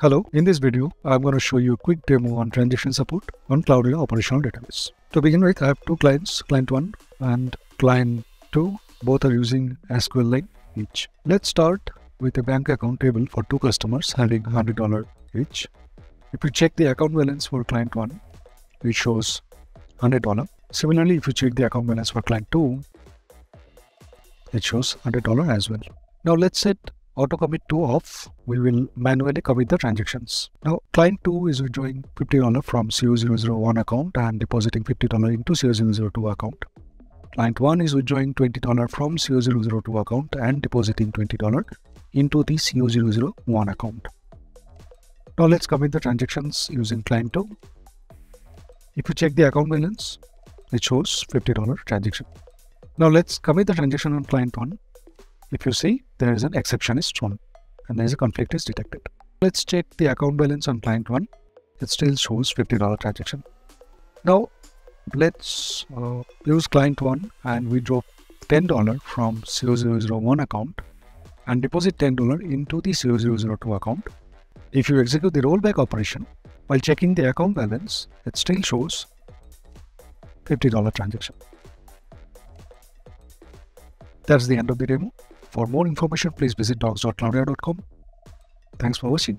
Hello, in this video, I'm going to show you a quick demo on transaction support on Cloudera operational database. To begin with, I have two clients, client 1 and client 2. Both are using sqlline each. Let's start with a bank account table for two customers having $100 each. If you check the account balance for client 1, it shows $100. Similarly, if you check the account balance for client 2, it shows $100 as well. Now let's set auto commit to off, we will manually commit the transactions. Now client 2 is withdrawing $50 from CO001 account and depositing $50 into CO002 account. Client 1 is withdrawing $20 from CO002 account and depositing $20 into the CO001 account. Now let's commit the transactions using client 2. If you check the account balance, it shows $50 transaction. Now let's commit the transaction on client 1 if you see, there is an exception is thrown and there is a conflict is detected. Let's check the account balance on client 1. It still shows $50 transaction. Now, let's uh, use client 1 and we drop $10 from CO001 account and deposit $10 into the CO002 account. If you execute the rollback operation, while checking the account balance, it still shows $50 transaction. That's the end of the demo. For more information, please visit docs.cloudera.com. Thanks for watching.